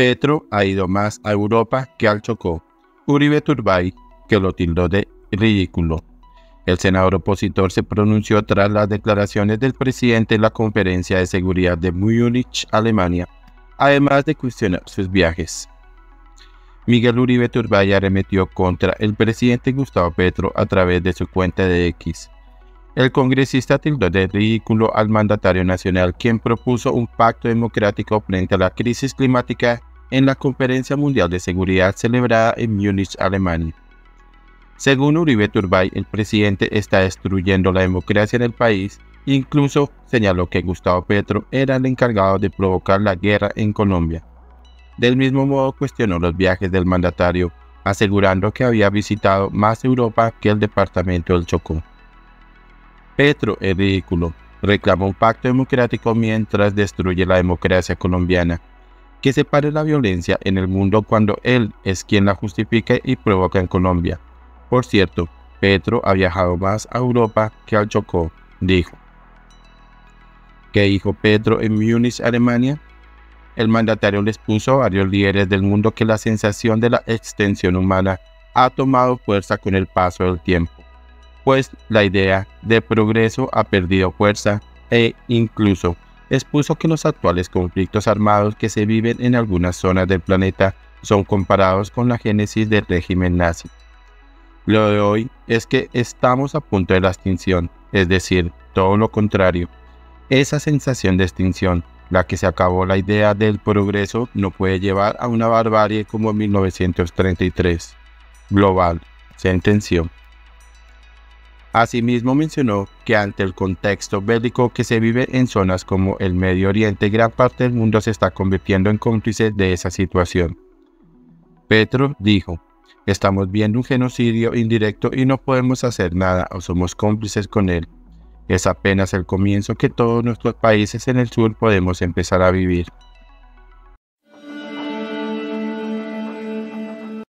Petro ha ido más a Europa que al Chocó. Uribe Turbay, que lo tildó de ridículo. El senador opositor se pronunció tras las declaraciones del presidente en la conferencia de seguridad de Múnich, Alemania, además de cuestionar sus viajes. Miguel Uribe Turbay arremetió contra el presidente Gustavo Petro a través de su cuenta de X. El congresista tildó de ridículo al mandatario nacional quien propuso un pacto democrático frente a la crisis climática en la Conferencia Mundial de Seguridad celebrada en Múnich, Alemania. Según Uribe Turbay, el presidente está destruyendo la democracia en el país. Incluso señaló que Gustavo Petro era el encargado de provocar la guerra en Colombia. Del mismo modo cuestionó los viajes del mandatario, asegurando que había visitado más Europa que el departamento del Chocó. Petro es ridículo, reclama un pacto democrático mientras destruye la democracia colombiana, que separe la violencia en el mundo cuando él es quien la justifica y provoca en Colombia por cierto, Petro ha viajado más a Europa que al Chocó, dijo. ¿Qué dijo Petro en Múnich, Alemania? El mandatario les puso a varios líderes del mundo que la sensación de la extensión humana ha tomado fuerza con el paso del tiempo, pues la idea de progreso ha perdido fuerza e incluso expuso que los actuales conflictos armados que se viven en algunas zonas del planeta son comparados con la génesis del régimen nazi. Lo de hoy es que estamos a punto de la extinción, es decir, todo lo contrario. Esa sensación de extinción, la que se acabó la idea del progreso, no puede llevar a una barbarie como en 1933. Global, sentenció. Asimismo mencionó que ante el contexto bélico que se vive en zonas como el Medio Oriente, gran parte del mundo se está convirtiendo en cómplice de esa situación. Petro dijo, Estamos viendo un genocidio indirecto y no podemos hacer nada o somos cómplices con él. Es apenas el comienzo que todos nuestros países en el sur podemos empezar a vivir.